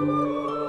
Música